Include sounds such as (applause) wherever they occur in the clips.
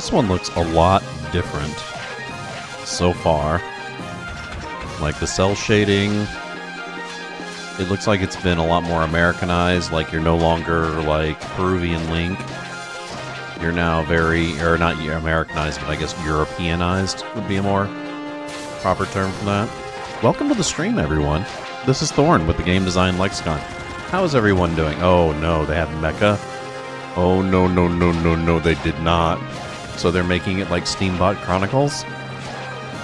This one looks a lot different so far. Like the cell shading, it looks like it's been a lot more Americanized. Like you're no longer like Peruvian Link. You're now very, or not Americanized, but I guess Europeanized would be a more proper term for that. Welcome to the stream, everyone. This is Thorn with the Game Design Lexicon. How is everyone doing? Oh no, they have Mecha. Oh no, no, no, no, no, they did not. So they're making it like Steambot Chronicles?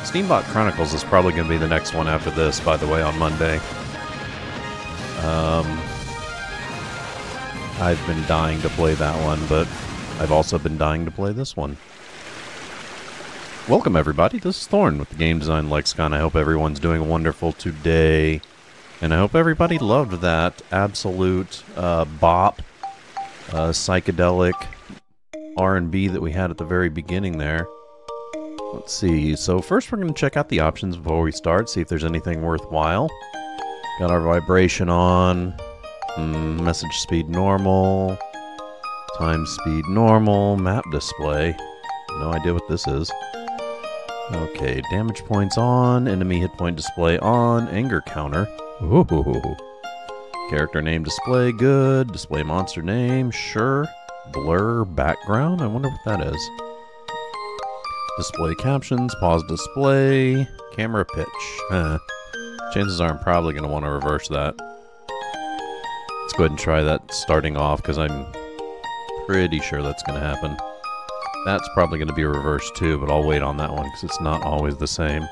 Steambot Chronicles is probably going to be the next one after this, by the way, on Monday. Um, I've been dying to play that one, but I've also been dying to play this one. Welcome, everybody. This is Thorn with the Game Design Lexicon. I hope everyone's doing wonderful today. And I hope everybody loved that absolute uh, bop, uh, psychedelic R&B that we had at the very beginning there. Let's see. So first we're going to check out the options before we start, see if there's anything worthwhile. Got our vibration on. Mm, message speed normal. Time speed normal. Map display. No idea what this is. Okay, damage points on. Enemy hit point display on. Anger counter. Ooh. Character name display, good. Display monster name, sure. Blur background, I wonder what that is. Display captions, pause display, camera pitch. Uh, chances are I'm probably going to want to reverse that. Let's go ahead and try that starting off because I'm pretty sure that's going to happen. That's probably going to be a reverse too, but I'll wait on that one because it's not always the same.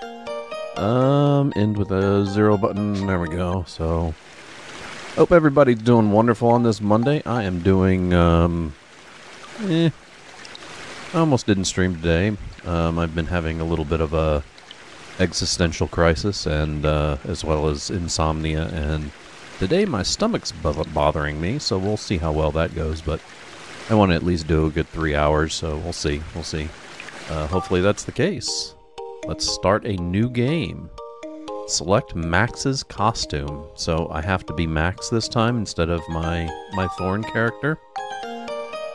Um, end with a zero button. There we go. So, hope everybody's doing wonderful on this Monday. I am doing, um, eh, I almost didn't stream today. Um, I've been having a little bit of a existential crisis and, uh, as well as insomnia. And today my stomach's bothering me, so we'll see how well that goes. But I want to at least do a good three hours, so we'll see. We'll see. Uh, hopefully that's the case. Let's start a new game. Select Max's costume. So I have to be Max this time instead of my, my Thorn character.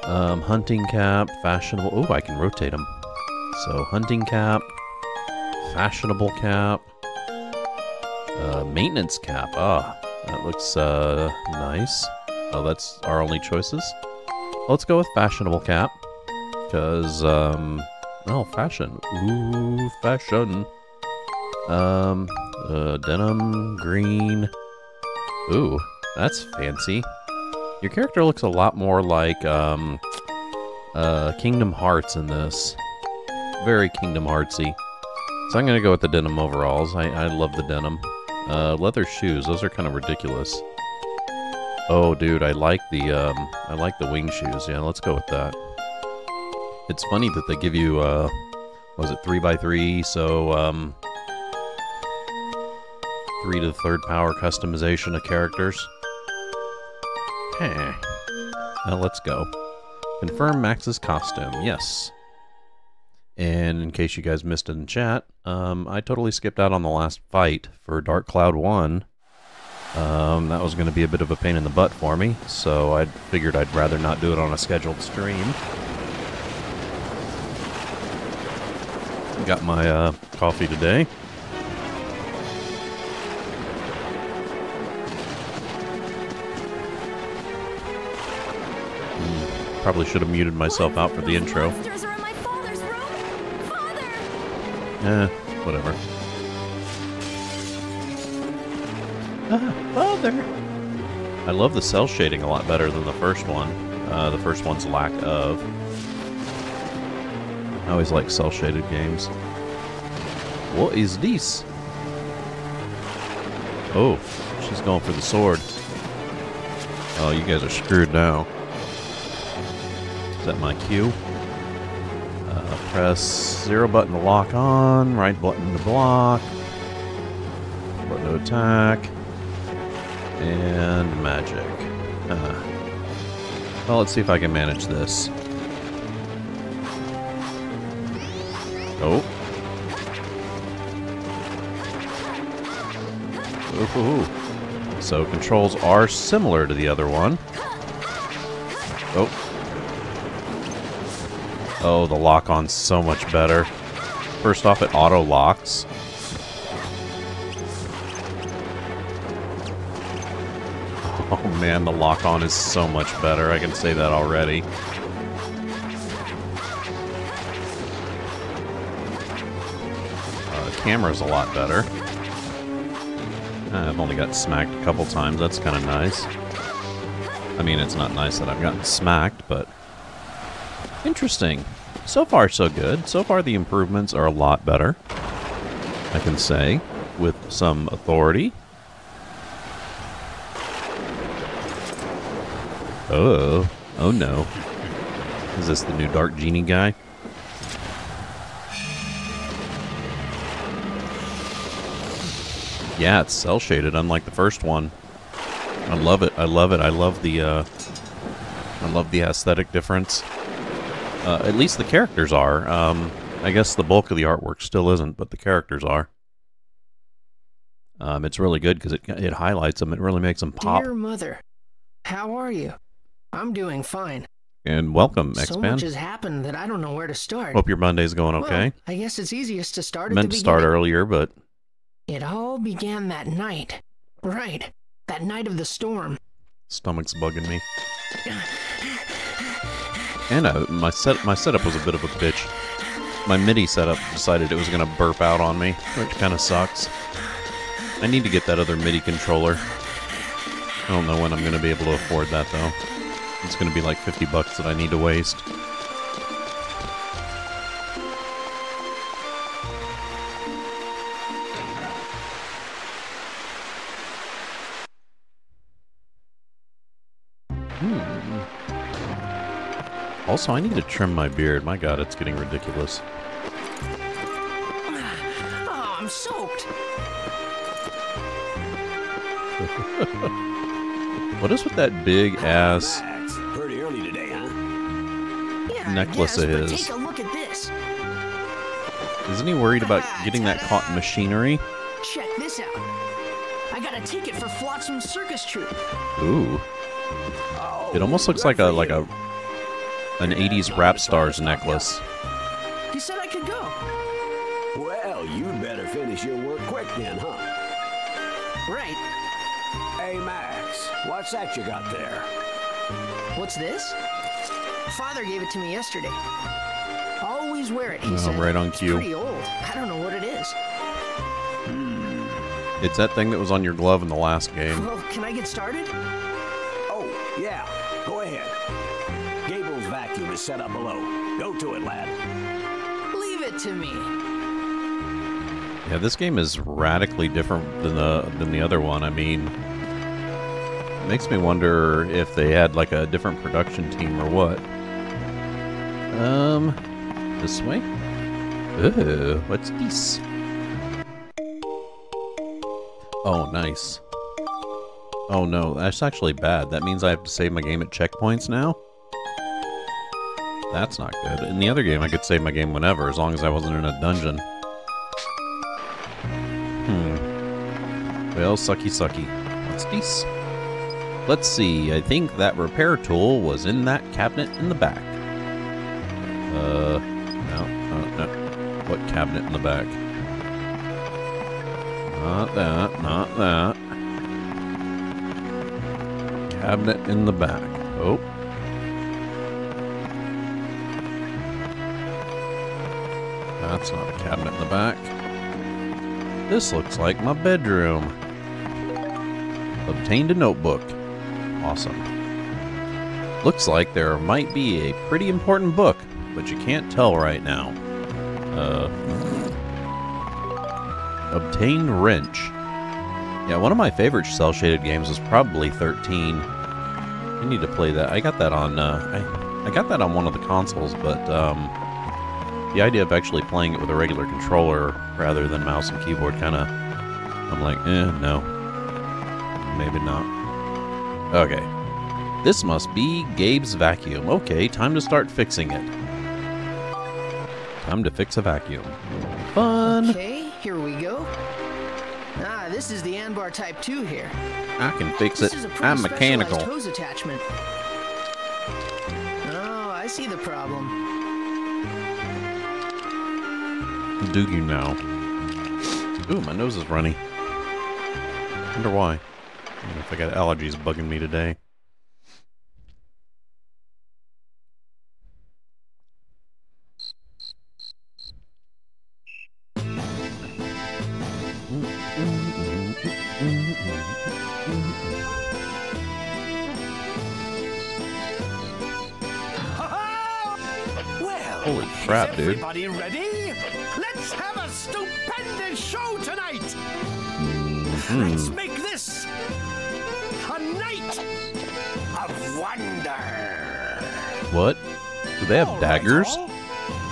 Um, hunting cap, fashionable. Oh, I can rotate them. So hunting cap, fashionable cap, uh, maintenance cap. Ah, that looks uh, nice. Oh, that's our only choices. Let's go with fashionable cap. Because, um, oh, fashion. Ooh, fashion. Um, uh, denim, green. Ooh, that's fancy. Your character looks a lot more like, um, uh, Kingdom Hearts in this. Very Kingdom Heartsy. So I'm gonna go with the denim overalls. I, I love the denim. Uh, leather shoes, those are kind of ridiculous. Oh, dude, I like the um, I like the wing shoes. Yeah, let's go with that. It's funny that they give you uh, was it three by three? So um, three to the third power customization of characters. Hey, now let's go. Confirm Max's costume. Yes. And in case you guys missed it in chat, um, I totally skipped out on the last fight for Dark Cloud One. Um, that was going to be a bit of a pain in the butt for me, so I figured I'd rather not do it on a scheduled stream. Got my uh, coffee today. Probably should have muted myself out for the intro. Eh, whatever. Ah, father! I love the cell shading a lot better than the first one. Uh, the first one's lack of. I always like cell shaded games. What is this? Oh, she's going for the sword. Oh, you guys are screwed now. That my cue? Uh, press zero button to lock on, right button to block, button to attack, and magic. Uh, well, let's see if I can manage this. Oh. Ooh, So controls are similar to the other one. Oh. The lock-on's so much better. First off, it auto-locks. (laughs) Oh man, the lock-on is so much better. I can say that already. Uh, the camera's a lot better. I've only got smacked a couple times. That's kind of nice. I mean, it's not nice that I've gotten smacked, but... Interesting. So far, so good. So far, the improvements are a lot better. I can say, with some authority. Oh. Oh no. Is this the new Dark Genie guy? Yeah, it's cell shaded, unlike the first one. I love it. I love it. I love the. Uh, I love the aesthetic difference. Uh, at least the characters are. Um, I guess the bulk of the artwork still isn't, but the characters are. Um, it's really good because it it highlights them. It really makes them pop. Dear mother, how are you? I'm doing fine. And welcome, X-Man. So much has happened that I don't know where to start. Hope your Monday's going okay. Well, I guess it's easiest to start at Meant to start earlier, but It all began that night. Right. That night of the storm. stomach's bugging me. (laughs) And uh, my set my setup was a bit of a bitch. My MIDI setup decided it was gonna burp out on me, which kind of sucks. I need to get that other MIDI controller. I don't know when I'm gonna be able to afford that though. It's gonna be like 50 bucks that I need to waste. Also, I need to trim my beard. My god, it's getting ridiculous. Oh, I'm soaked. (laughs) What is with that big ass pretty early today, huh? Yeah, Necklace guess, of his. Take a look at this. Isn't he worried about ah, getting that caught in machinery? Check this out. I got a ticket for Flotsam Circus Troupe. Ooh. Oh, It almost looks like a like a an 80s rap stars necklace. He said I could go. Well, you'd better finish your work quick then, huh? Right. Hey, Max, what's that you got there? What's this? Father gave it to me yesterday. Always wear it, he Oh, said. right on It's cue. pretty old. I don't know what it is. Hmm. It's that thing that was on your glove in the last game. Well, can I get started? Oh, yeah, go ahead. Gable's vacuum is set up below. Go to it, lad. Leave it to me. Yeah, this game is radically different than the than the other one. I mean, it makes me wonder if they had like a different production team or what. Um, this way. Ooh, what's this? Oh, nice. Oh no, that's actually bad. That means I have to save my game at checkpoints now. That's not good. In the other game, I could save my game whenever, as long as I wasn't in a dungeon. Hmm. Well, sucky sucky. What's this? Let's see. I think that repair tool was in that cabinet in the back. Uh, no, no, no. What cabinet in the back? Not that, not that. Cabinet in the back. That's not a cabinet in the back. This looks like my bedroom. Obtained a notebook. Awesome. Looks like there might be a pretty important book, but you can't tell right now. Uh. Obtained wrench. Yeah, one of my favorite cell shaded games was probably 13. I need to play that. I got that on. Uh, I I got that on one of the consoles, but um, the idea of actually playing it with a regular controller rather than mouse and keyboard kind of. I'm like, eh, no. Maybe not. Okay. This must be Gabe's vacuum. Okay, time to start fixing it. Time to fix a vacuum. Fun! Okay, here we go. Ah, this is the Anbar Type 2 here. I can fix This it. is a pretty I'm mechanical. hose attachment. Oh, I see the problem. Do you now? Ooh, my nose is runny. Wonder why. I wonder if I got allergies bugging me today. Well, Holy crap, dude. Hmm. Let's make this a night of wonder. What? Do they have All right, daggers? all.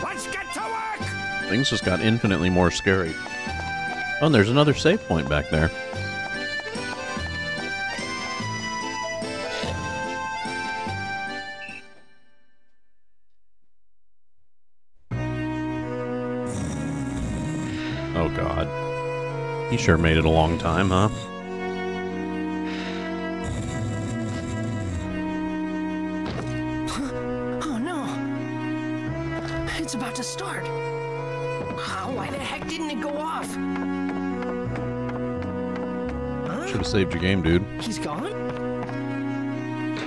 Let's get to work. Things just got infinitely more scary. Oh, and there's another save point back there. He sure made it a long time, huh? Oh no. It's about to start. Ah, why the heck didn't it go off? Should have saved your game, dude. He's gone?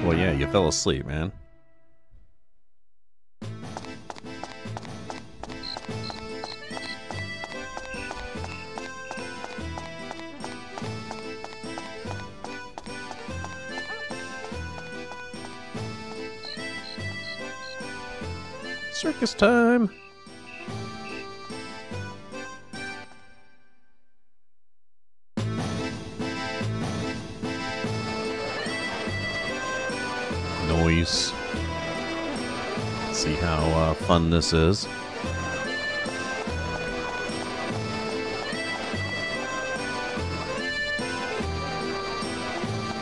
Well, yeah, you fell asleep, man. Fun this is.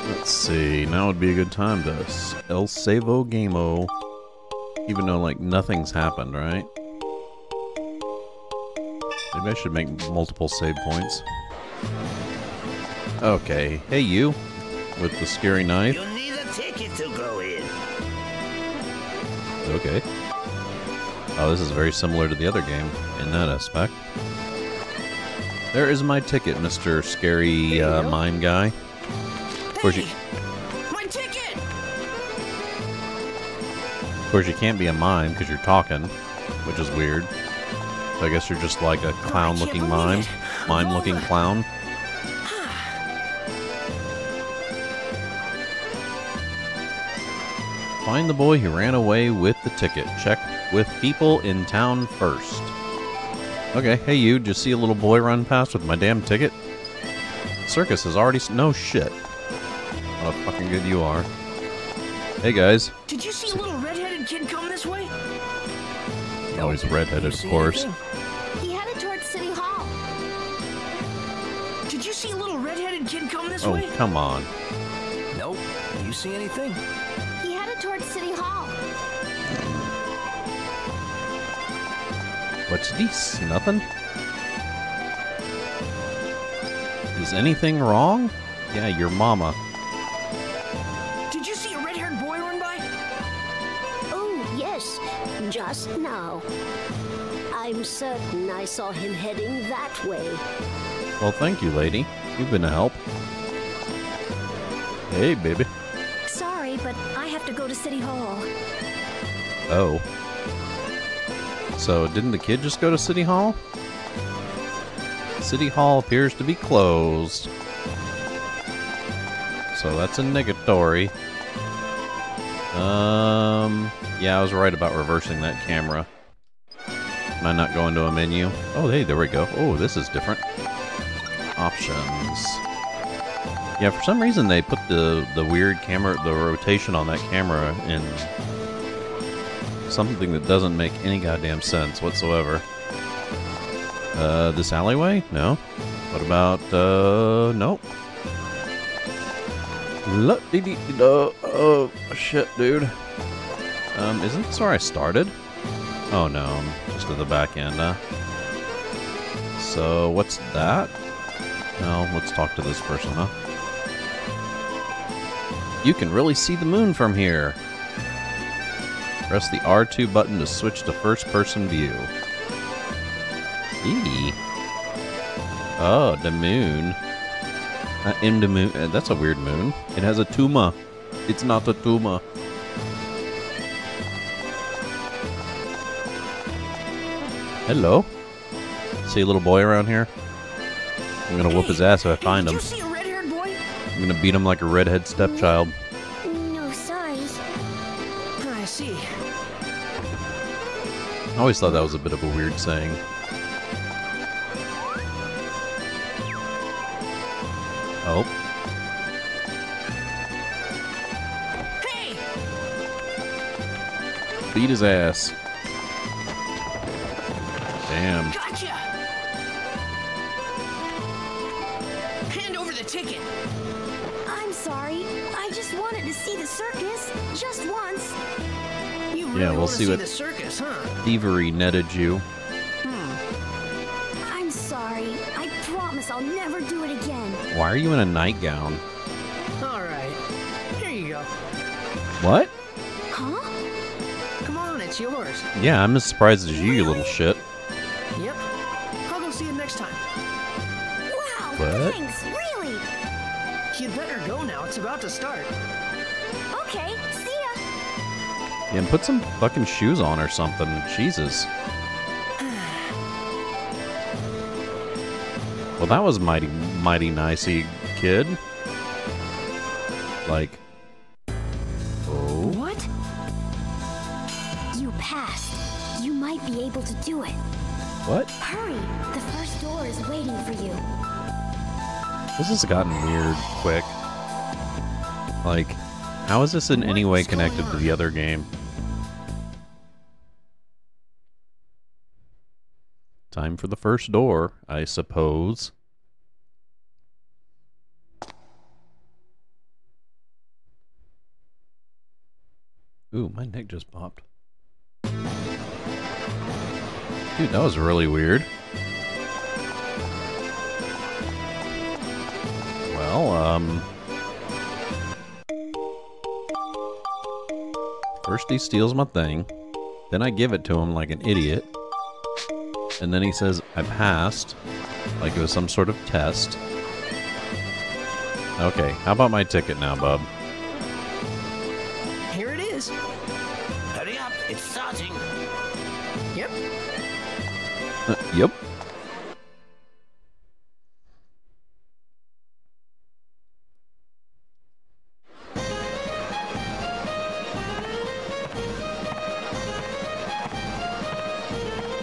Let's see. Now would be a good time to El Savo Gameo. Even though, like, nothing's happened, right? Maybe I should make multiple save points. Okay. Hey, you. With the scary knife. You need a ticket to go in. Okay. Oh, this is very similar to the other game in that aspect. There is my ticket, Mr. Scary uh, Mime Guy. Of course, you, my ticket! of course, you can't be a mime because you're talking, which is weird. So I guess you're just like a clown-looking believe mime, mime-looking clown. Find the boy who ran away with the ticket. Check with people in town first. Okay, hey you, just see a little boy run past with my damn ticket? Circus has already. S- no shit. How fucking good you are. Hey guys. Did you see a little red-headed kid come this way? Oh, he's redheaded, of See course. He headed towards City Hall. Did you see a little red-headed kid come this Oh, way? come on. Nope. You see anything? What's this? Nothing? Is anything wrong? Yeah, your mama. Did you see a red-haired boy run by? Oh, yes, just now. I'm certain I saw him heading that way. Well, thank you, lady. You've been a help. Hey, baby. Sorry, but I have to go to City Hall. Oh. So, didn't the kid just go to City Hall? City Hall appears to be closed. So that's a negatory. Um, yeah, I was right about reversing that camera. Can I not go into a menu? Oh, hey, there we go. Oh, this is different. Options. Yeah, for some reason they put the the weird camera, the rotation on that camera in something that doesn't make any goddamn sense whatsoever. Uh, this alleyway? No. What about, uh, nope. La dee dee dee da. Oh, shit, dude. Um, isn't this where I started? Oh no, I'm just at the back end, huh? So, what's that? Well, let's talk to this person, huh? You can really see the moon from here. Press the R2 button to switch to first person view. E. Oh, the moon. Uh, in the moon. Uh, that's a weird moon. It has a tuma. It's not a tuma. Hello. See a little boy around here? I'm gonna whoop his ass if I find him. you see a red-haired boy? I'm gonna beat him like a redhead stepchild. I always thought that was a bit of a weird saying. Oh, Hey! beat his ass. Damn. Gotcha! Hand over the ticket. I'm sorry. I just wanted to see the circus. Just once. You really Yeah, we'll see see what- the huh? Thievery netted you. Hmm. I'm sorry. I promise I'll never do it again. Why are you in a nightgown? All right. Here you go. What? Huh? Come on, it's yours. Yeah, I'm as surprised as you, you little shit. Yep. I'll go see you next time. Wow, What? thanks. Really? You'd better go now. It's about to start. And put some fucking shoes on or something. Jesus. Well, that was mighty, mighty nicey, kid. Like. Oh. What? You passed. You might be able to do it. What? Hurry. The first door is waiting for you. This has gotten weird quick. Like, how is this in any way connected to the other game? Time for the first door, I suppose. Ooh, my neck just popped. Dude, that was really weird. Well, um. First, he steals my thing. Then I give it to him like an idiot. And then he says, I passed. Like it was some sort of test. Okay, how about my ticket now, bub? Here it is. Hurry up, it's starting. Yep. Uh, yep.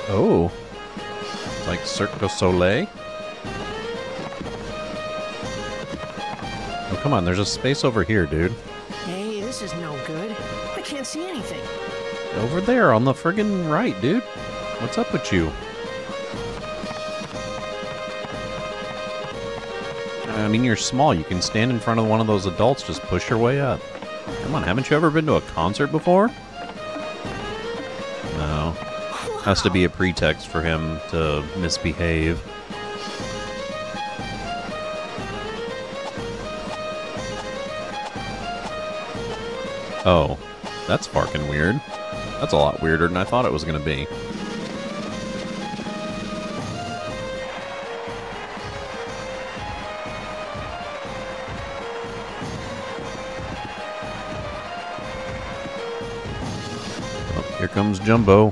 Oh. Like Cirque du Soleil. Oh, come on. There's a space over here, dude. Hey, this is no good. I can't see anything. Over there on the friggin' right, dude. What's up with you? I mean, you're small. You can stand in front of one of those adults, just push your way up. Come on, haven't you ever been to a concert before? Has to be a pretext for him to misbehave. Oh, that's fucking weird. That's a lot weirder than I thought it was going to be. Oh, here comes Jumbo.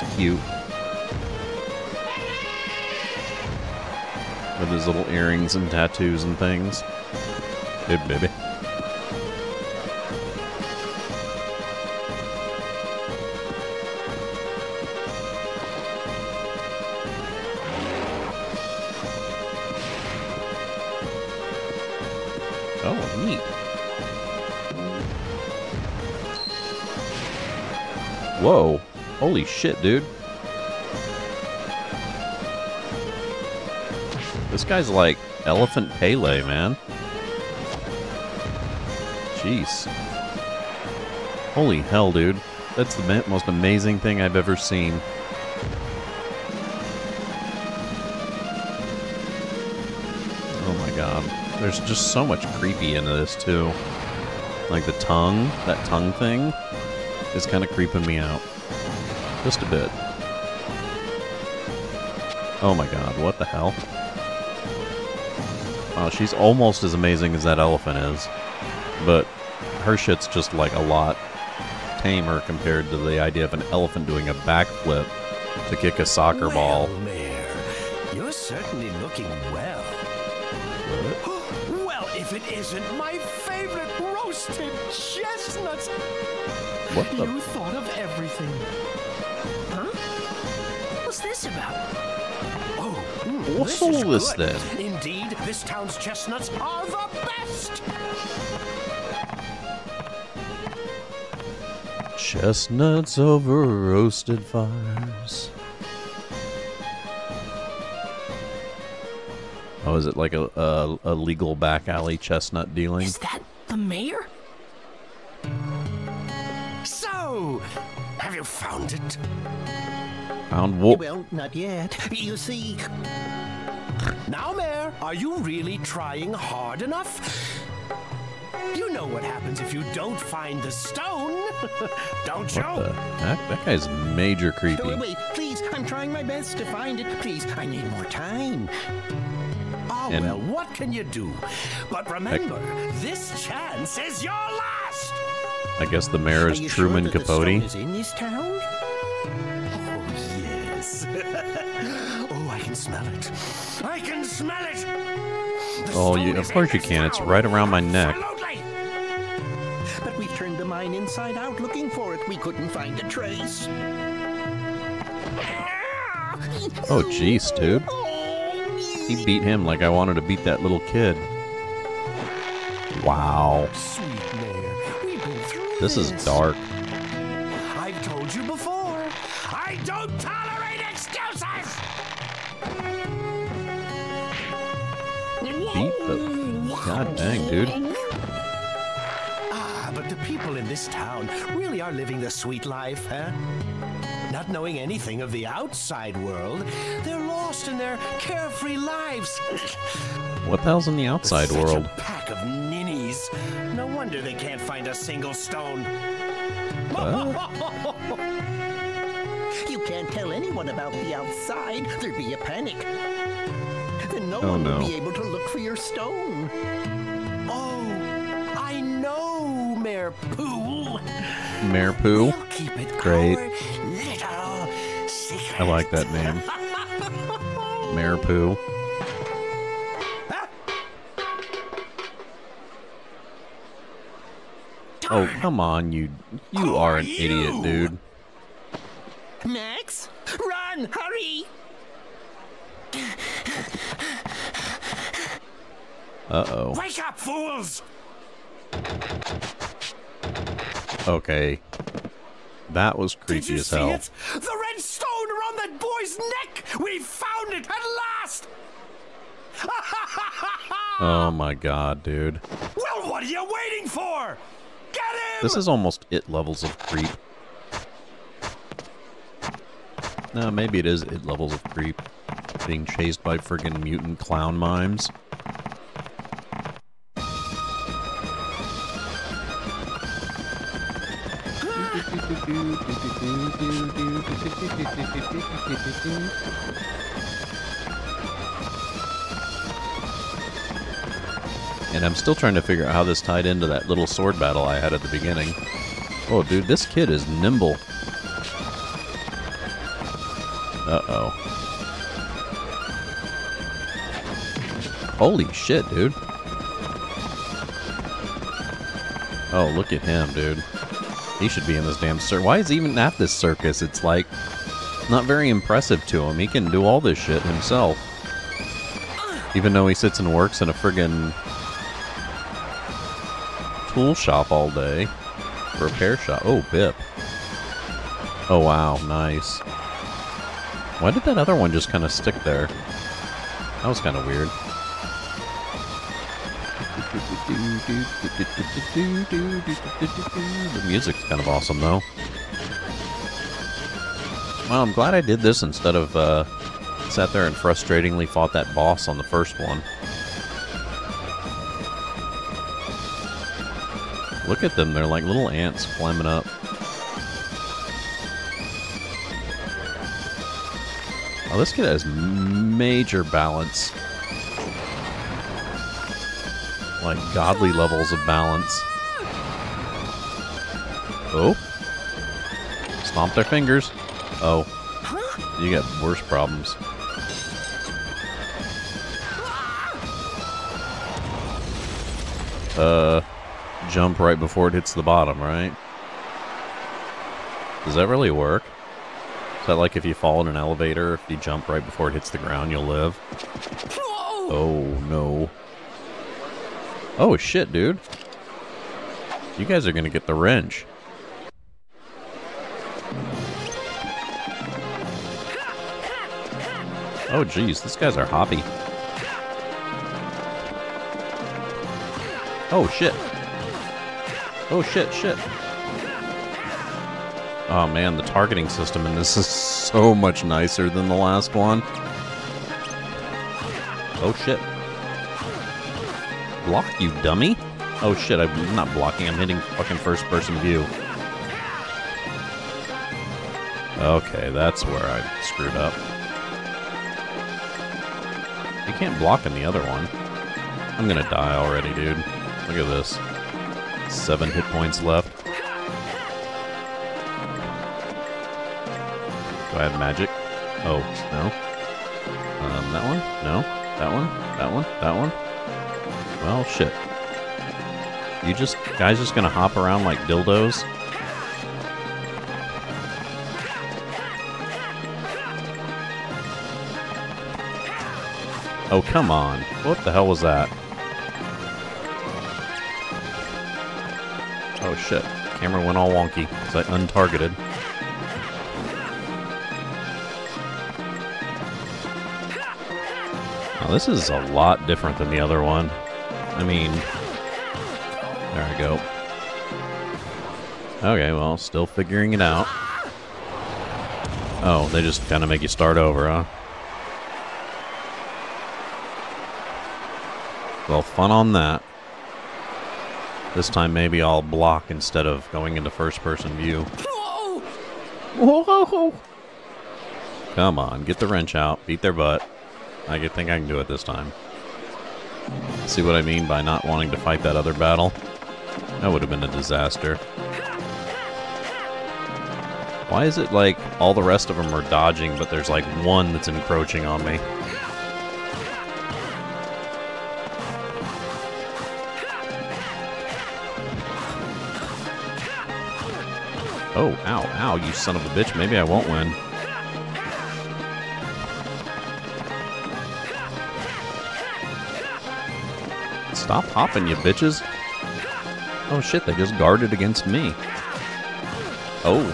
He's cute. With his little earrings and tattoos and things. Hey, baby. Shit, dude. This guy's like Elephant Pele, man. Jeez. Holy hell, dude. That's the most amazing thing I've ever seen. Oh my god. There's just so much creepy into this, too. Like the tongue, that tongue thing, is kind of creeping me out. Just a bit. Oh my god, what the hell? Wow, she's almost as amazing as that elephant is. But her shit's just like a lot tamer compared to the idea of an elephant doing a backflip to kick a soccer ball. Well, Mayor, you're certainly looking well. well, if it isn't my favorite roasted chestnuts. What the? You thought of everything. About? Oh, mm, this all this good. then? Indeed, this town's chestnuts are the best. Chestnuts over roasted fires. Oh, is it like a, a, a legal back alley chestnut dealing? Is that the mayor? So, have you found it? Found wolf. Well, not yet. You see, Now, Mayor, are you really trying hard enough? You know what happens if you don't find the stone, (laughs) don't you? What? That guy's major creepy. wait, wait, please. I'm trying my best to find it. Please, I need more time. Oh, And- well, what can you do? But remember, this chance is your last! I guess the mayor is sure Truman stone Capote. is in this town? Smell it. I can smell it! The Oh, you- of course you this can. It's right around my neck. Absolutely! But we've turned the mine inside out looking for it. We couldn't find a trace. Oh, jeez, dude. He beat him like I wanted to beat that little kid. Wow. Sweet Mayor, we've been through This is dark. God dang, dude. Ah, but the people in this town really are living the sweet life, huh? Not knowing anything of the outside world, they're lost in their carefree lives. What the hell's in the outside world? A pack of ninnies. No wonder they can't find a single stone. (laughs) You can't tell anyone about the outside. There'd be a panic. Then no Oh, one no. would be able to look for your stone. Oh, I know, Mayor Pooh. Mayor Pooh? We'll keep it Great. our little secret. I like that name. (laughs) Mayor Pooh. Oh, come on, you. You are an idiot, you? dude. Max, run! Hurry! Uh oh. Wake up, fools! Okay. That was Did creepy you as see hell. it? The red stone around that boy's neck! We found it at last! (laughs) Oh my god, dude. Well, what are you waiting for? Get him! This is almost it levels of creep. No, maybe it is it levels of creep. Being chased by friggin' mutant clown mimes. (laughs) And I'm still trying to figure out how this tied into that little sword battle I had at the beginning. Oh, dude, this kid is nimble. Uh-oh. Holy shit, dude. Oh, look at him, dude. He should be in this damn circus. Why is he even at this circus? It's like not very impressive to him. He can do all this shit himself. Even though he sits and works in a friggin' tool shop all day. Repair shop. Oh, Bip. Oh, wow. Nice. Why did that other one just kind of stick there? That was kind of weird. The music's kind of awesome, though. Well, I'm glad I did this instead of uh, sat there and frustratingly fought that boss on the first one. Look at them, they're like little ants climbing up. Oh, this kid has major balance. Like godly levels of balance. Oh. Stomp their fingers. Oh. You got worse problems. Uh, jump right before it hits the bottom, right? Does that really work? Is that like if you fall in an elevator, if you jump right before it hits the ground, you'll live? Oh, no. Oh, shit, dude. You guys are gonna get the wrench. Oh, geez, these guys are hoppy. Oh, shit. Oh, shit, shit. Oh, man, the targeting system in this (laughs) is so much nicer than the last one. Oh, shit. Block, you dummy. Oh, shit, I'm not blocking. I'm hitting fucking first-person view. Okay, that's where I screwed up. You can't block in the other one. I'm gonna die already, dude. Look at this. Seven hit points left. Do I have magic? Oh, no. Um, that one? No. That one? That one? That one? Well, shit. You just, guys just gonna hop around like dildos? Oh, come on. What the hell was that? Oh, shit. Camera went all wonky because I untargeted. Now, this is a lot different than the other one. I mean... There we go. Okay, well, still figuring it out. Oh, they just kind of make you start over, huh? Well, fun on that. This time maybe I'll block instead of going into first-person view. Whoa! Come on, get the wrench out. Beat their butt. I think I can do it this time. See what I mean by not wanting to fight that other battle? That would have been a disaster. Why is it like all the rest of them are dodging, but there's like one that's encroaching on me? Oh, ow, ow, you son of a bitch. Maybe I won't win. Stop hopping, you bitches. Oh shit, they just guarded against me. Oh.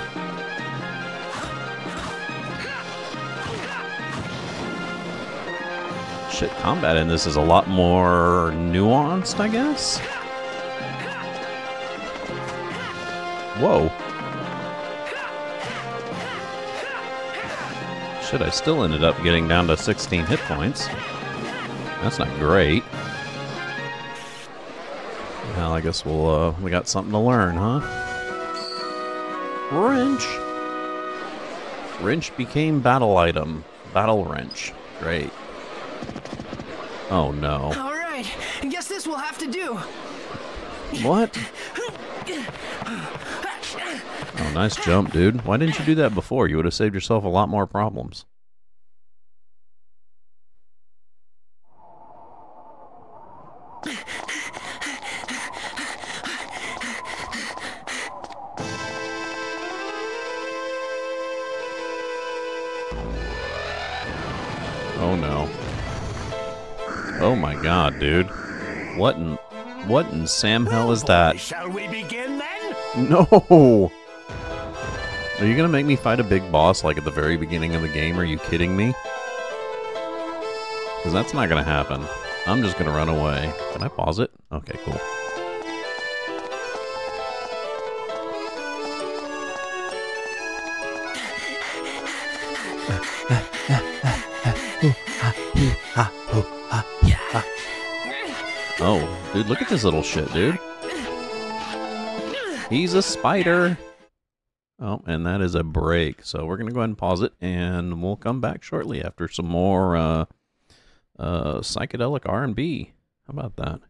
Shit, combat in this is a lot more nuanced, I guess? Whoa. Shit, I still ended up getting down to 16 hit points. That's not great. Well, I guess we'll, uh, we got something to learn, huh? Wrench! Wrench became battle item. Battle wrench. Great. Oh no. All right, I guess this will have to do. What? (laughs) Oh, nice jump, dude. Why didn't you do that before? You would have saved yourself a lot more problems. Dude. What in what in Sam hell is that? Shall we begin then? No! Are you gonna make me fight a big boss like at the very beginning of the game? Are you kidding me? Because that's not gonna happen. I'm just gonna run away. Can I pause it? Okay, cool. (laughs) (laughs) Oh, dude, look at this little shit, dude. He's a spider. Oh, and that is a break. So we're going to go ahead and pause it, and we'll come back shortly after some more uh, uh, psychedelic R&B. How about that?